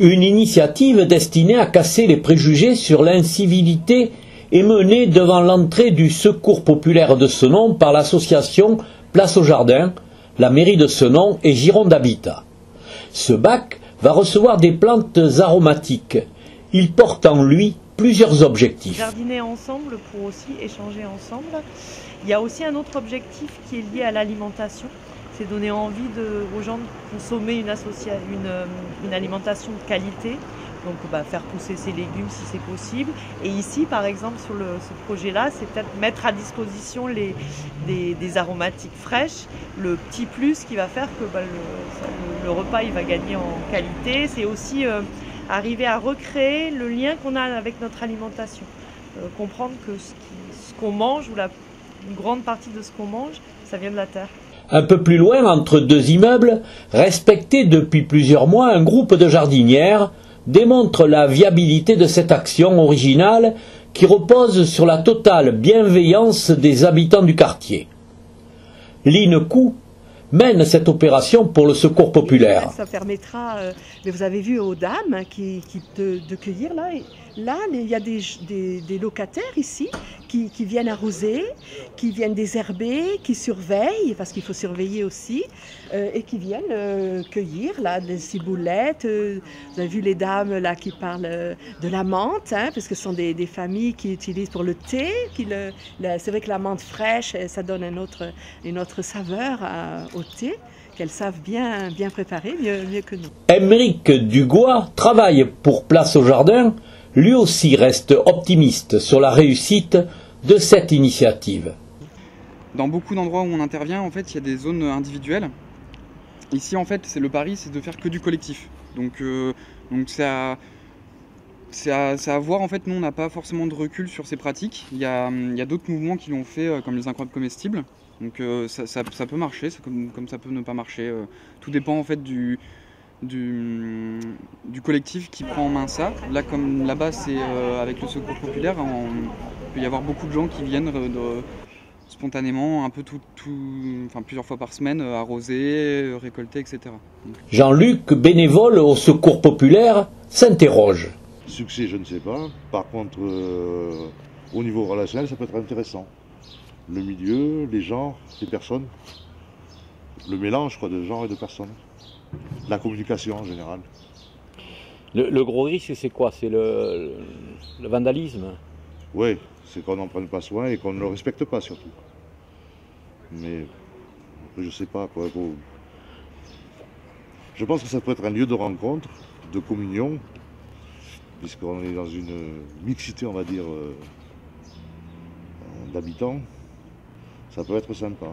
Une initiative destinée à casser les préjugés sur l'incivilité est menée devant l'entrée du Secours populaire de Senon par l'association Place au Jardin, la mairie de Senon et Gironde Habitat. Ce bac va recevoir des plantes aromatiques. Il porte en lui plusieurs objectifs. Jardiner ensemble pour aussi échanger ensemble. Il y a aussi un autre objectif qui est lié à l'alimentation. C'est donner envie aux gens de consommer une, euh, alimentation de qualité. Donc bah, faire pousser ses légumes si c'est possible. Et ici, par exemple, sur ce projet-là, c'est peut-être mettre à disposition des, aromatiques fraîches. Le petit plus qui va faire que bah, le, repas il va gagner en qualité. C'est aussi euh, arriver à recréer le lien qu'on a avec notre alimentation. Euh, comprendre que ce qu'on qu mange, ou la une grande partie de ce qu'on mange, ça vient de la terre. Un peu plus loin, entre deux immeubles, respecté depuis plusieurs mois, un groupe de jardinières démontre la viabilité de cette action originale qui repose sur la totale bienveillance des habitants du quartier. Line Cou mène cette opération pour le secours populaire. Ça permettra, euh, vous avez vu aux dames qui, là. Là, il y a des, locataires ici qui, viennent arroser, qui viennent désherber, qui surveillent, parce qu'il faut surveiller aussi, euh, et qui viennent euh, cueillir là des ciboulettes. Euh, vous avez vu les dames là qui parlent de la menthe, hein, parce que ce sont des, familles qui utilisent pour le thé. C'est vrai que la menthe fraîche, ça donne une autre saveur au thé qu'elles savent bien, bien préparer, mieux, mieux que nous. Émeric Dugois travaille pour Place au Jardin lui aussi reste optimiste sur la réussite de cette initiative. Dans beaucoup d'endroits où on intervient, en fait, il y a des zones individuelles. Ici, en fait, c'est le pari, c'est de faire que du collectif. Donc, euh, donc c'est à, à, voir. En fait, nous, on n'a pas forcément de recul sur ces pratiques. Il y a, a d'autres mouvements qui l'ont fait, euh, comme les incroyables comestibles. Donc, euh, ça, ça, peut marcher, comme, comme, ça peut ne pas marcher. Tout dépend en fait du, du, du, collectif qui prend en main ça. Là, comme là-bas, c'est euh, avec le secours populaire, on, il peut y avoir beaucoup de gens qui viennent de, de, spontanément, un peu tout, tout, enfin, plusieurs fois par semaine, euh, arroser, euh, récolter, etc. Jean-Luc, bénévole au secours populaire, s'interroge. Succès, je ne sais pas. Par contre, euh, au niveau relationnel, ça peut être intéressant. Le milieu, les genres, les personnes, le mélange quoi, de genres et de personnes la communication en général. Le, le gros risque, c'est quoi? C'est le, le, vandalisme? Oui, c'est qu'on n'en prenne pas soin et qu'on ne le respecte pas surtout. Mais je sais pas quoi. Je pense que ça peut être un lieu de rencontre, de communion, puisqu'on est dans une mixité, on va dire, euh, d'habitants. Ça peut être sympa.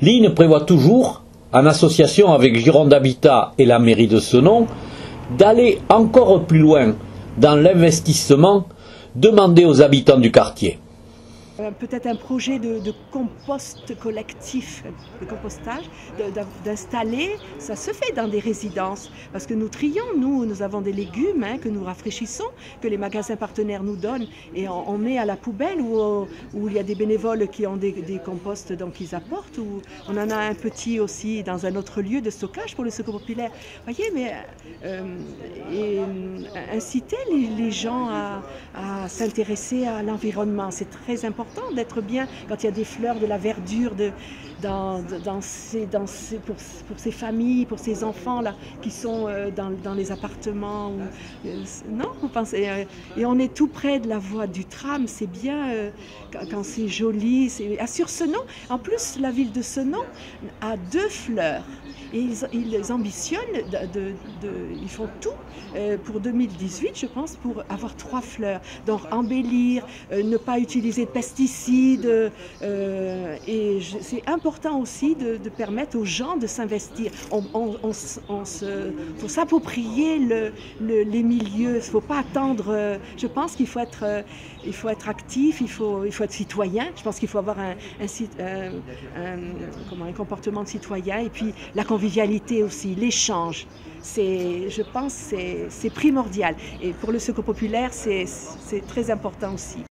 Line prévoit toujours en association avec Gironde Habitat et la mairie de Senon, d'aller encore plus loin dans l'investissement demandé aux habitants du quartier. Euh, peut-être un projet de, compost collectif, de compostage, d'installer, ça se fait dans des résidences, parce que nous trions, nous, nous avons des légumes hein, que nous rafraîchissons, que les magasins partenaires nous donnent, et on, on met à la poubelle où, où, il y a des bénévoles qui ont des, composts, donc ils apportent, ou on en a un petit aussi dans un autre lieu de stockage pour le secours populaire. Voyez, mais euh, euh, inciter les, gens à s'intéresser à l'environnement, c'est très important d'être bien quand il y a des fleurs, de la verdure de, dans, dans ces, dans ces, pour, pour, ces familles, pour ces enfants là qui sont euh, dans, dans, les appartements. Euh, non, vous pensez euh, Et on est tout près de la voie du tram, c'est bien quand, c'est joli. Ah, sur Senon, en plus, la ville de Senon a deux fleurs. Et ils, ils ambitionnent, de, ils font tout pour 2018, je pense, pour avoir trois fleurs. Donc embellir, ne pas utiliser de pesticides. Et c'est important aussi de, permettre aux gens de s'investir. On, faut s'approprier le, le, les milieux. Il ne faut pas attendre. je pense qu'il faut être, être actif, il faut, être citoyen. Je pense qu'il faut avoir un, un comportement de citoyen et puis la convivialité aussi, l'échange. Je pense, c'est primordial. Et pour le secours populaire, c'est très important aussi.